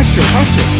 开始，开始。